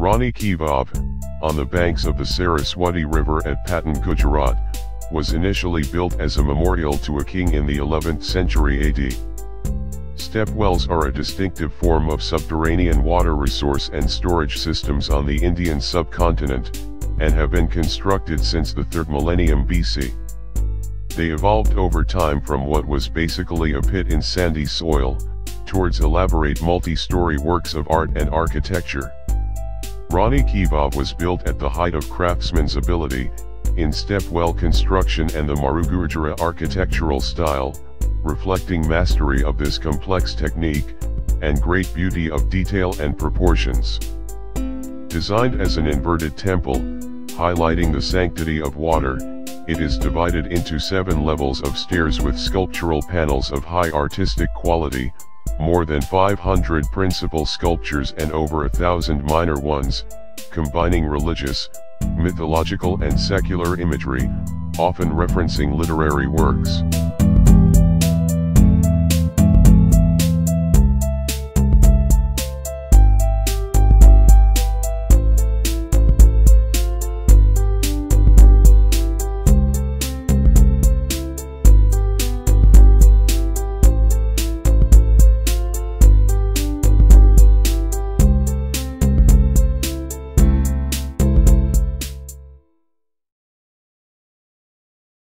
Rani Ki Vav, on the banks of the Saraswati River at Patan, Gujarat, was initially built as a memorial to a king in the 11th century AD. Step wells are a distinctive form of subterranean water resource and storage systems on the Indian subcontinent, and have been constructed since the 3rd millennium BC. They evolved over time from what was basically a pit in sandy soil, towards elaborate multi-story works of art and architecture. Rani Ki Vav was built at the height of craftsman's ability, in step-well construction and the Maru-Gurjara architectural style, reflecting mastery of this complex technique, and great beauty of detail and proportions. Designed as an inverted temple, highlighting the sanctity of water, it is divided into seven levels of stairs with sculptural panels of high artistic quality, more than 500 principal sculptures and over a thousand minor ones, combining religious, mythological and secular imagery, often referencing literary works.